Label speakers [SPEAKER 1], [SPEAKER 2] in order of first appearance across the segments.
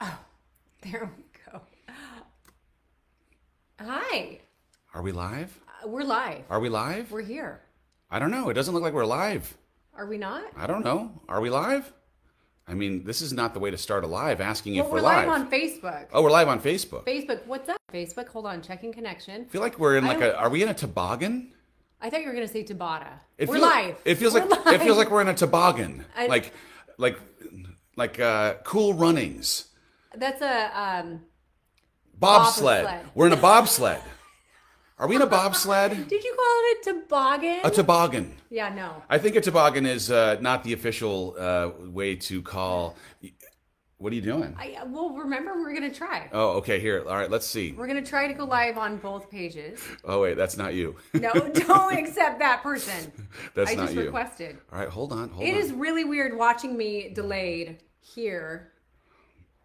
[SPEAKER 1] Oh, there we go. Hi.
[SPEAKER 2] Are we live?
[SPEAKER 1] Uh, We're live.
[SPEAKER 2] Are we live?
[SPEAKER 1] We're here.
[SPEAKER 2] I don't know. It doesn't look like we're live.
[SPEAKER 1] Are we not?
[SPEAKER 2] I don't know. Are we live? I mean, this is not the way to start a live asking
[SPEAKER 1] Well,
[SPEAKER 2] if
[SPEAKER 1] we're
[SPEAKER 2] we're
[SPEAKER 1] live
[SPEAKER 2] live.
[SPEAKER 1] on Facebook.
[SPEAKER 2] oh, we're live on Facebook.
[SPEAKER 1] Facebook, what's up? Facebook, hold on, checking connection.
[SPEAKER 2] I feel like we're in like a. Are we in a toboggan?
[SPEAKER 1] I thought you were gonna say Tabata.
[SPEAKER 2] It
[SPEAKER 1] we're
[SPEAKER 2] feel-
[SPEAKER 1] live.
[SPEAKER 2] It feels
[SPEAKER 1] We're
[SPEAKER 2] like it feels like we're in a toboggan.
[SPEAKER 1] I-
[SPEAKER 2] like like like uh, cool runnings.
[SPEAKER 1] That's a um.
[SPEAKER 2] Bobsled.
[SPEAKER 1] Bobsled.
[SPEAKER 2] We're in a bobsled. Are we in a bobsled?
[SPEAKER 1] Did you call it a toboggan?
[SPEAKER 2] A toboggan.
[SPEAKER 1] yeah, no.
[SPEAKER 2] I think a toboggan is uh, not the official uh, way to call. What are you doing?
[SPEAKER 1] I well, remember we're gonna try.
[SPEAKER 2] Oh, okay. Here. All right. Let's see.
[SPEAKER 1] We're gonna try to go live on both pages.
[SPEAKER 2] Oh wait, that's not you.
[SPEAKER 1] No, don't accept that person.
[SPEAKER 2] That's
[SPEAKER 1] I
[SPEAKER 2] not
[SPEAKER 1] just
[SPEAKER 2] you.
[SPEAKER 1] requested.
[SPEAKER 2] All right. Hold on. Hold
[SPEAKER 1] It
[SPEAKER 2] on.
[SPEAKER 1] is really weird watching me delayed here.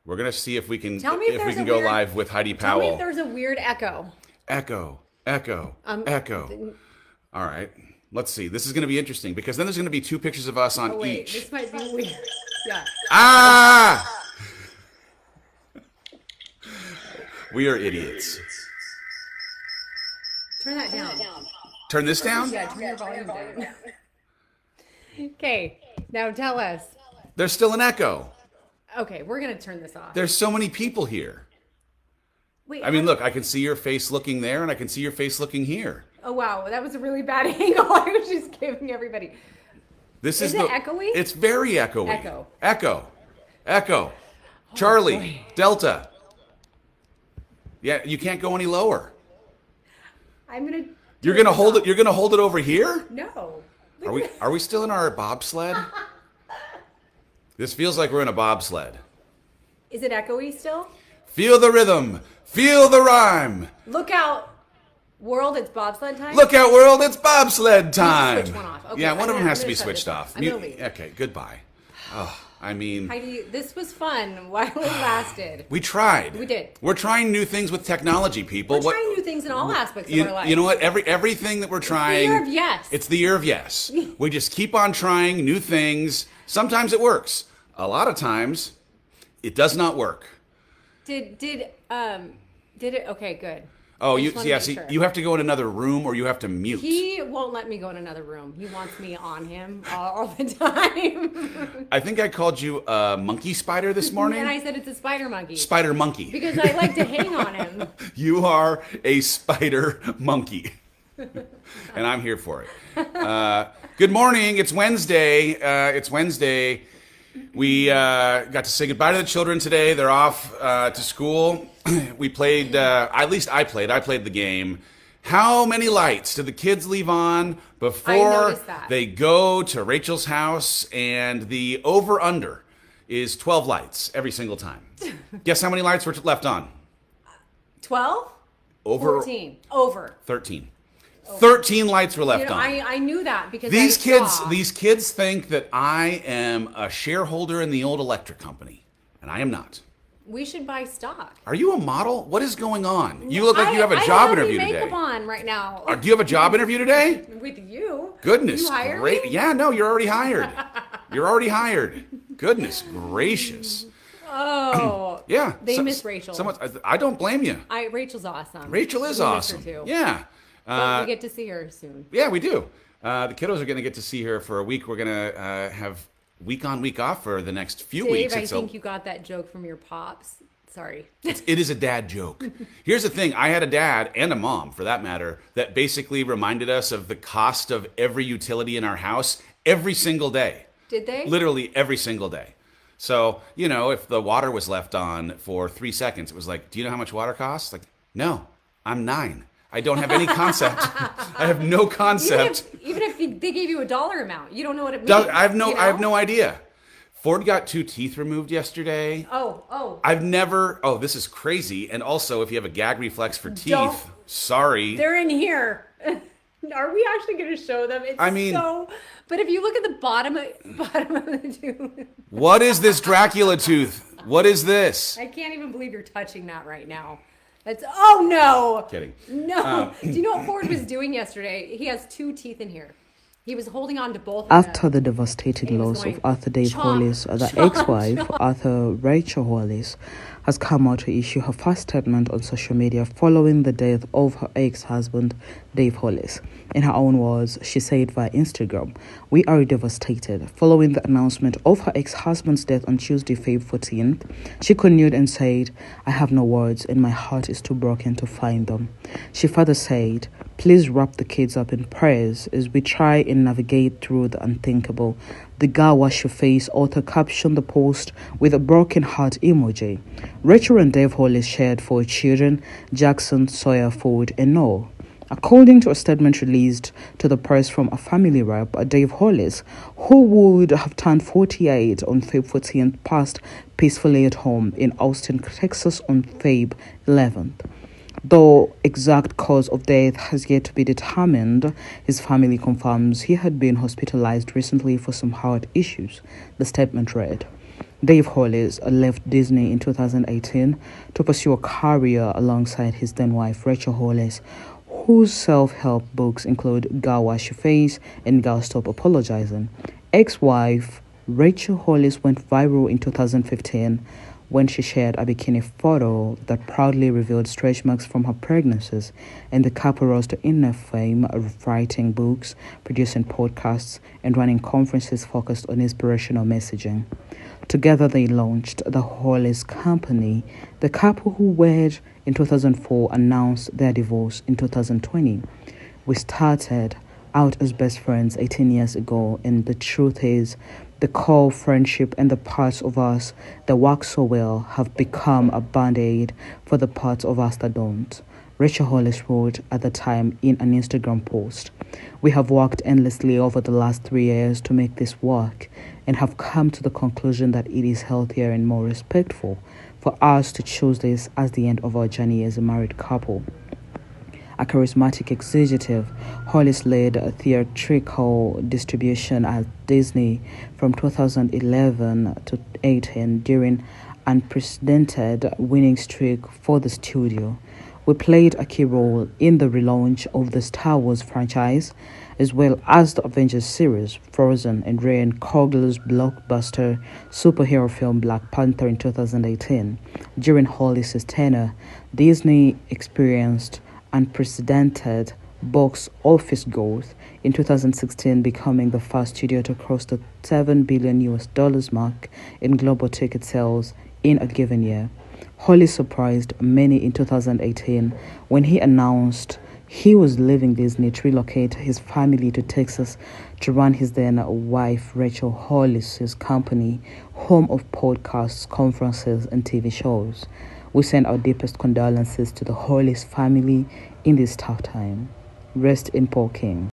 [SPEAKER 2] We're gonna see if we can
[SPEAKER 1] Tell me if
[SPEAKER 2] if, we can go
[SPEAKER 1] weird-
[SPEAKER 2] live with Heidi Powell.
[SPEAKER 1] Tell me if there's a weird echo.
[SPEAKER 2] Echo. Echo.
[SPEAKER 1] Um,
[SPEAKER 2] echo. All right. Let's see. This is gonna be interesting because then there's gonna be two pictures of us on
[SPEAKER 1] Oh wait,
[SPEAKER 2] each.
[SPEAKER 1] this might be weird. Yeah.
[SPEAKER 2] Ah! we are idiots.
[SPEAKER 1] Turn that down.
[SPEAKER 2] Turn this down.
[SPEAKER 1] Yeah, turn your volume down. okay, now tell us.
[SPEAKER 2] There's still an echo.
[SPEAKER 1] Okay, we're gonna turn this off.
[SPEAKER 2] There's so many people here.
[SPEAKER 1] Wait.
[SPEAKER 2] I mean, look, I can see your face looking there, and I can see your face looking here.
[SPEAKER 1] Oh wow, that was a really bad angle. I was just giving everybody.
[SPEAKER 2] This
[SPEAKER 1] Is
[SPEAKER 2] is,
[SPEAKER 1] it
[SPEAKER 2] the,
[SPEAKER 1] echoey?
[SPEAKER 2] It's very echoey.
[SPEAKER 1] Echo. Oh,
[SPEAKER 2] Echo. Echo. Oh, Charlie.
[SPEAKER 1] boy.
[SPEAKER 2] Delta. Yeah, you can't go any lower.
[SPEAKER 1] I'm gonna.
[SPEAKER 2] You're gonna hold
[SPEAKER 1] off.
[SPEAKER 2] it. You're gonna hold it over here.
[SPEAKER 1] No.
[SPEAKER 2] Are we? Are we still in our bobsled? This feels like we're in a bobsled.
[SPEAKER 1] Is it echoey still?
[SPEAKER 2] Feel the rhythm. Feel the rhyme.
[SPEAKER 1] Look out, world! It's bobsled time.
[SPEAKER 2] Look out, world! It's bobsled time.
[SPEAKER 1] switch one off. Okay,
[SPEAKER 2] yeah,
[SPEAKER 1] I'm
[SPEAKER 2] one of them
[SPEAKER 1] gonna-
[SPEAKER 2] has to be switched off. Mute-. Okay, goodbye. Oh, I mean,
[SPEAKER 1] Heidi, this was fun while it lasted.
[SPEAKER 2] we tried.
[SPEAKER 1] We did.
[SPEAKER 2] We're trying new things with technology, people.
[SPEAKER 1] We're
[SPEAKER 2] What-
[SPEAKER 1] trying new things in all aspects
[SPEAKER 2] you,
[SPEAKER 1] of our life.
[SPEAKER 2] you know what? Every everything that we're trying.
[SPEAKER 1] The year of yes.
[SPEAKER 2] It's the year of yes. we just keep on trying new things. Sometimes it works. A lot of times, it does not work.
[SPEAKER 1] Did did um did it? Okay, good.
[SPEAKER 2] Oh, you yeah. See,
[SPEAKER 1] sure.
[SPEAKER 2] you have to go in another room, or you have to mute.
[SPEAKER 1] He won't let me go in another room. He wants me on him all, all the time.
[SPEAKER 2] I think I called you a monkey spider this morning.
[SPEAKER 1] and I said it's a spider monkey
[SPEAKER 2] spider monkey.
[SPEAKER 1] because I like to hang on him.
[SPEAKER 2] You are a spider monkey. and I'm here for it. Uh, good morning. It's Wednesday. Uh, it's Wednesday. We uh, got to say goodbye to the children today. They're off uh, to school. we played, uh, at least I played, I played the game. How many lights did the kids leave on before they go to Rachel's house? And the over under is 12 lights every single time. Guess how many lights were left on?
[SPEAKER 1] Twelve.
[SPEAKER 2] Over
[SPEAKER 1] 14. Over.
[SPEAKER 2] 13. 13 lights were left
[SPEAKER 1] You know,
[SPEAKER 2] on.
[SPEAKER 1] I, I knew that because
[SPEAKER 2] these kids
[SPEAKER 1] saw-
[SPEAKER 2] these kids think that I am a shareholder in the old electric company, and I am not.
[SPEAKER 1] we should buy stock.
[SPEAKER 2] Are you a model? What is going on? You look like
[SPEAKER 1] I-
[SPEAKER 2] you have a
[SPEAKER 1] I
[SPEAKER 2] job
[SPEAKER 1] have
[SPEAKER 2] interview
[SPEAKER 1] makeup
[SPEAKER 2] today.
[SPEAKER 1] on right now.
[SPEAKER 2] Uh, Do you have a job interview today?
[SPEAKER 1] With you.
[SPEAKER 2] Goodness
[SPEAKER 1] You
[SPEAKER 2] great.
[SPEAKER 1] me?
[SPEAKER 2] Yeah, no, you're already hired. you're already hired. Goodness gracious.
[SPEAKER 1] Oh.
[SPEAKER 2] Yeah.
[SPEAKER 1] They
[SPEAKER 2] so-
[SPEAKER 1] miss Rachel.
[SPEAKER 2] Someone, I, I don't blame you.
[SPEAKER 1] I Rachel's awesome.
[SPEAKER 2] Rachel is
[SPEAKER 1] We miss her
[SPEAKER 2] awesome.
[SPEAKER 1] too.
[SPEAKER 2] Yeah.
[SPEAKER 1] But
[SPEAKER 2] Uh,
[SPEAKER 1] we get to see her soon.
[SPEAKER 2] Yeah, we do. Uh, the kiddos are going to get to see her for a week. We're going to uh, have week on, week off for the next few
[SPEAKER 1] Dave,
[SPEAKER 2] weeks.
[SPEAKER 1] I
[SPEAKER 2] It's a-
[SPEAKER 1] think you got that joke from your pops. Sorry.
[SPEAKER 2] it is a dad joke. Here's the thing I had a dad and a mom, for that matter, that basically reminded us of the cost of every utility in our house every single day.
[SPEAKER 1] Did they?
[SPEAKER 2] Literally every single day. So, you know, if the water was left on for three seconds, it was like, do you know how much water costs? Like, no, I'm nine. I don't have any concept. I have no
[SPEAKER 1] even
[SPEAKER 2] concept.
[SPEAKER 1] if, even if they gave you a dollar amount, you don't know what it means.
[SPEAKER 2] I have no,
[SPEAKER 1] you
[SPEAKER 2] I have no idea. Ford got two teeth removed yesterday.
[SPEAKER 1] Oh, oh.
[SPEAKER 2] I've never. Oh, this is crazy. And also, if you have a gag reflex for teeth,
[SPEAKER 1] Don't.
[SPEAKER 2] sorry.
[SPEAKER 1] They're in here. Are we actually going to show them? It's
[SPEAKER 2] I mean-
[SPEAKER 1] so. But if you look at the bottom of, bottom of the tooth,
[SPEAKER 2] What is this Dracula tooth? What is this?
[SPEAKER 1] I can't even believe you're touching that right now. That's oh no.
[SPEAKER 2] Kidding.
[SPEAKER 1] No.
[SPEAKER 2] Um,
[SPEAKER 1] Do you know what Ford was doing yesterday? He has two teeth in here. He was holding on to both.
[SPEAKER 3] After the devastating loss
[SPEAKER 1] going,
[SPEAKER 3] of author Dave Hollis, the ex-wife,
[SPEAKER 1] chomp."
[SPEAKER 3] author Rachel Hollis, has come out to issue her first statement on social media following the death of her ex-husband, Dave Hollis. In her own words, she said via Instagram, "We are devastated following the announcement of her ex-husband's death on Tuesday, Feb 14th." She continued and said, "I have no words, and my heart is too broken to find them." She further said, Please wrap the kids up in prayers as we try and navigate through the unthinkable. The girl wash your face author captioned the post with a broken heart emoji. Rachel and Dave Hollis shared four children Jackson, Sawyer, Ford, and Noah. According to a statement released to the press from a family rep, Dave Hollis, who would have turned 48 on Feb 14th, passed peacefully at home in Austin, Texas on Feb 11th. Though exact cause of death has yet to be determined, his family confirms he had been hospitalized recently for some heart issues. The statement read Dave Hollis left Disney in 2018 to pursue a career alongside his then wife Rachel Hollis, whose self help books include Girl Wash Your Face and Girl Stop Apologizing. Ex wife Rachel Hollis went viral in 2015 when she shared a bikini photo that proudly revealed stretch marks from her pregnancies, and the couple rose to inner fame of writing books, producing podcasts, and running conferences focused on inspirational messaging. Together, they launched the Hollis Company. The couple who wed in 2004 announced their divorce in 2020. We started out as best friends 18 years ago, and the truth is, the core friendship and the parts of us that work so well have become a band aid for the parts of us that don't. Rachel Hollis wrote at the time in an Instagram post We have worked endlessly over the last three years to make this work and have come to the conclusion that it is healthier and more respectful for us to choose this as the end of our journey as a married couple a charismatic executive, Hollis led a theatrical distribution at Disney from 2011 to 18 during unprecedented winning streak for the studio. We played a key role in the relaunch of the Star Wars franchise, as well as the Avengers series, Frozen, and Ryan Coogler's blockbuster superhero film Black Panther in 2018. During Hollis' tenure, Disney experienced unprecedented box office growth in 2016 becoming the first studio to cross the 7 billion US dollars mark in global ticket sales in a given year. Hollis surprised many in 2018 when he announced he was leaving Disney to relocate his family to Texas to run his then wife Rachel Hollis's company, home of podcasts, conferences, and TV shows. We send our deepest condolences to the Hollis family in this tough time. Rest in Paul King.